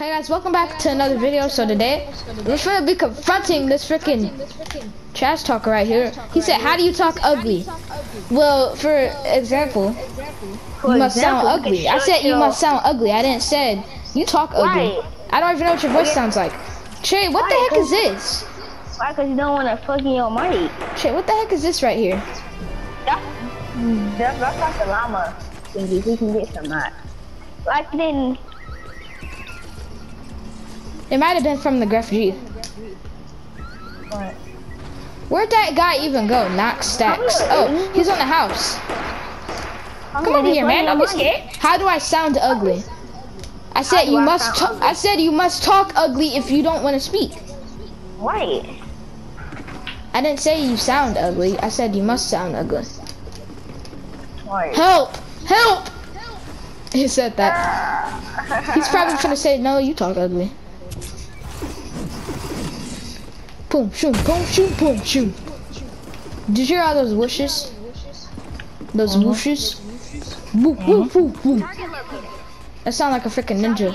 Hey guys, welcome back to another video. So today, we're gonna be confronting this freaking trash talker right here. He said, how do you talk ugly? Well, for example, you must sound ugly. I said you must sound ugly. I didn't said you talk ugly. I don't even know what your voice sounds like. Trey, what the heck is this? Why? Cause you don't want to fucking your mic. Trey, what the heck is this right here? That's, that's, that's like the llama thingy. We can get some that. Like then. It might have been from the Grefg. What? Where'd that guy even go? Knock stacks. Oh, he's on the house. I'm Come over here, man. Don't be scared. How do I sound ugly? I said you I must. I said you must talk ugly if you don't want to speak. Wait. I didn't say you sound ugly. I said you must sound ugly. Wait. Help! Help! He said that. He's probably gonna say, no, you talk ugly. Boom, shoom, boom, shoom, boom, shoom. Did you hear all those whooshes? Those uh-huh. whooshes? Woo, woo, uh-huh. woo, woo. That sound like a freaking ninja.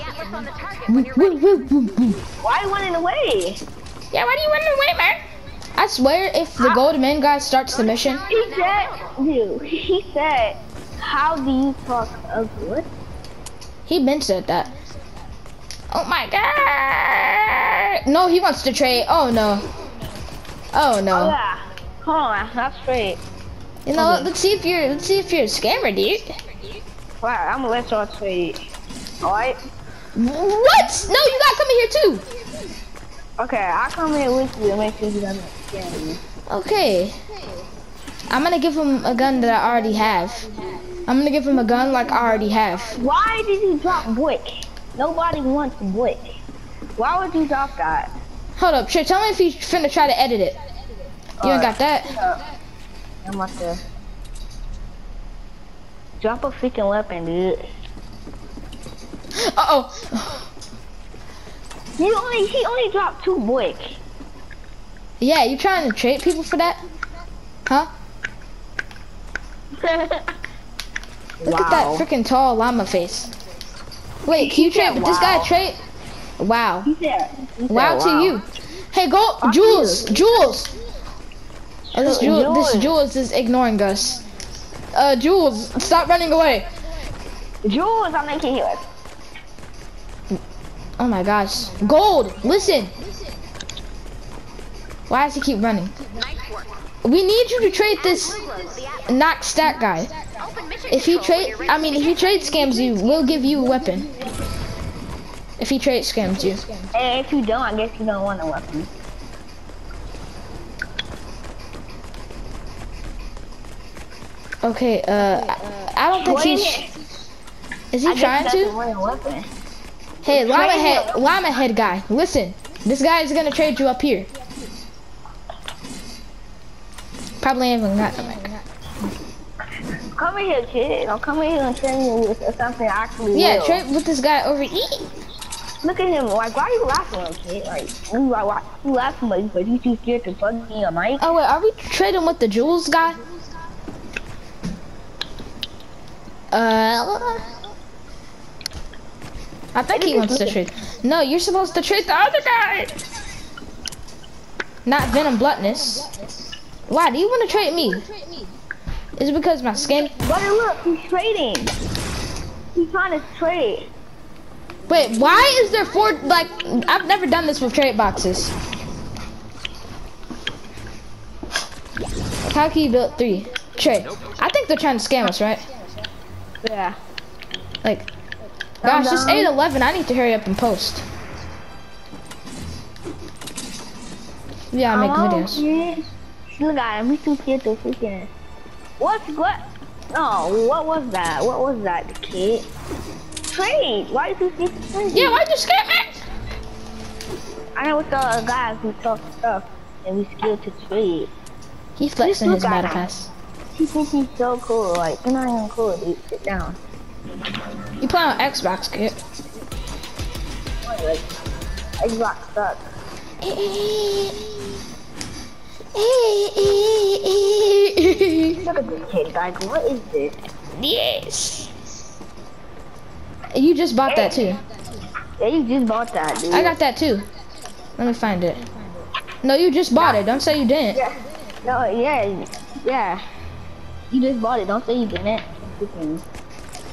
Woo, woo, woo, woo, woo. Why you running away? Yeah, why do you running away, man? I swear, if the gold man guy starts the mission, He said, dude. He said, "How do you talk ugly?" What? he been said that. Oh my god! No, he wants to trade. Oh no. Oh no. Oh yeah. On, that's straight. You know, let's see if you're let's see if you're a scammer, dude. Wow, I'm gonna let y'all trade. Alright. What? No, you gotta come in here too. Okay, I'll come here with you and make sure he doesn't scare me. Okay. I'm gonna give him a gun that I already have. I'm gonna give him a gun like I already have. Why did he drop brick? Nobody wants brick. Why would you drop that? Hold up, Trey, tell me if he's finna try to edit it. You ain't got that? I'm about to drop a freaking weapon, dude. Uh oh. He only he only dropped two brick. Yeah, you trying to trade people for that? Huh? Look at that freaking tall llama face. Wait, can you trade with this guy trade? Wow. He said, he said, Wow to you. Hey, go, Jules, Jules. Oh, this Jules. Jules, this Jules is ignoring us. Uh, Jules, stop running away. Jules, I'm making here. Oh my gosh. Gold, listen. Why does he keep running? We need you to trade this knock stack guy. If he trade, I mean, if he trade scams you, we'll give you a weapon. If he trade scams you. And if you don't, I guess you don't want a weapon. Okay, uh, I, I don't think he's. Is he I trying to? a real weapon. Hey, llama head, llama head guy, listen. This guy is gonna trade you up here. Probably ain't even got. Come here, kid. Don't come here and tell me with something actually Yeah, trade with this guy over here. Look at him. Like, why are you laughing, kid? Like, like, why you laughing, but but you too scared to plug me your mic? Oh wait, are we trading with the jewels guy? Uh, I think he wants to trade. No, you're supposed to trade the other guy. Not Venom Bluntness. Why do you want to trade me? Is it because my skin? But look, he's trading. He's trying to trade. Wait, why is there four? Like, I've never done this with trade boxes. How can you build three? Trade. I think they're trying to scam us, right? Yeah. Like, gosh, it's down. 8:11. I need to hurry up and post. Yeah, I make videos. Look at him. He's too scared to freaking. What's what? Oh, what was that? What was that, kid? Trade. Why is he scared to trade? Yeah, why'd you scam me? I know with the guys who talk stuff and we scared to trade. He's flexing his at battle pass. He thinks he's so cool. Like, you're not even cool, dude. Sit down. You play on Xbox, kid. Like, Xbox sucks. Look at this kid, like, what is this? yes. You just bought that too. Yeah, you just bought that, dude. I got that too. Let me find it. No, you just bought it. Don't say you didn't. Yeah. No, yeah, yeah. You just bought it. Don't say you didn't.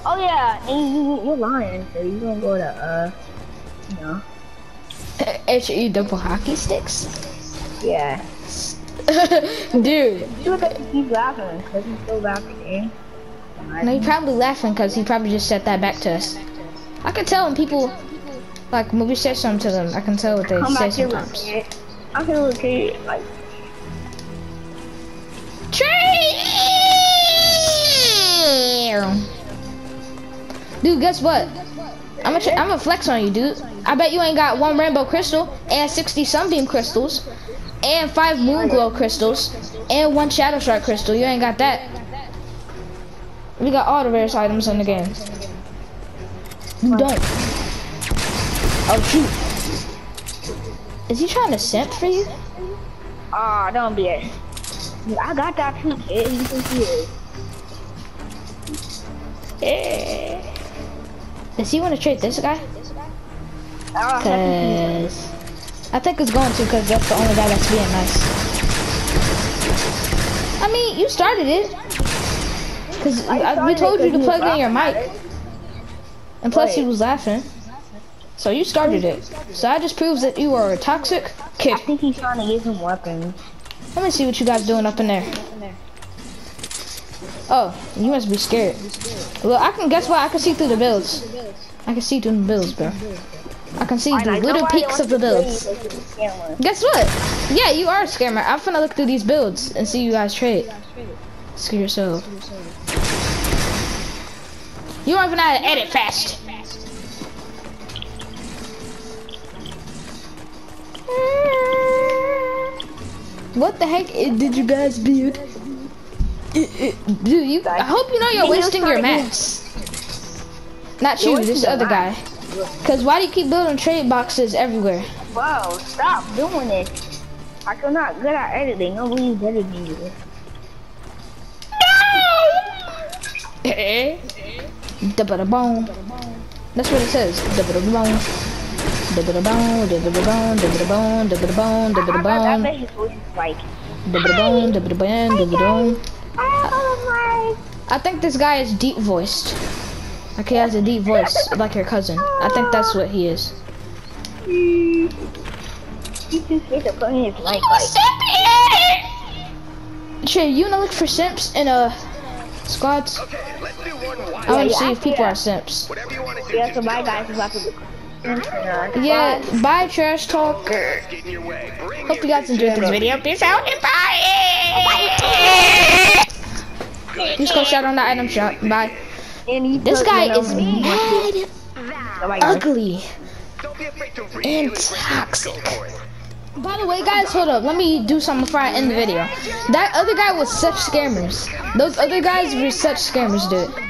Oh yeah, and you, you're lying. So you gonna go to uh, you know, H-E double hockey sticks? yeah. Dude. You look at he's laughing because he's still laughing. Eh? No, he's probably laughing because he probably just said that back to us. I can tell when people, like, when we say something to them, I can tell what they Come say sometimes. I can kid. Like, Tree! Dude, guess what? I'm gonna I'm gonna flex on you, dude. I bet you ain't got one rainbow crystal and 60 sunbeam crystals and five moon glow crystals and one shadow shark crystal. You ain't got that. We got all the rarest items in the game. You don't. Oh shoot. Is he trying to simp for you? ah, don't be it. I got that too, kid. You can see it. Yeah. Does he want to trade this guy? Ah, Cause I think it's going to because that's the only guy that's being nice. I mean, you started it. Cause I I, we told you to plug in your mic. And plus he was laughing. So you started it. So that just proves that you are a toxic kid. I think he's trying to give him weapons. Let me see what you guys doing up in there. Oh, you must be scared. Well, I can guess what? I can see through the builds. I can see through the builds, bro. I can see the little peaks of the builds. with this camera. Guess what? Yeah, you are a scammer. I'm finna look through these builds and see you guys trade. Screw yourself. You don't even know how to edit fast. What the heck did you guys build? I- I- Dude, you, I hope you know you're wasting your trying mats. Not You're this other guy. Cause why do you keep building trade boxes everywhere? Whoa, stop doing it. I am not good at editing. Nobody's better than you. Eh? Da-ba-da-boom. That's what it says. Da-ba-da-boom. Da-ba-da-boom, da-ba-da-boom, da-ba-da-boom, da-ba-da-boom, I, I, bet- I da-ba-da-boom, bet his voice is like, da-ba-da-boom, da-ba-da-boom, da-ba-da-boom. oh I think this guy is deep voiced. Like he has a deep voice, like your cousin. I think that's what he is. my. He just needs to put in his mic like, Trey, you wanna look for simps in uh squads? Okay, let's do one. I wanna see if people are simps. Whatever you want to do. yeah, just so my guy's us. about to. Yeah, bye trash talk. Get in your way. Hope you guys enjoyed this bitches video. Peace out and bye. Just go shout on the item shop. Bye. This guy is me. mad, Oh my God. ugly, Don't be afraid to read and toxic. By the way, guys, hold up. Let me do something before I end the video. That other guy was such scammers. Those other guys were such scammers, dude.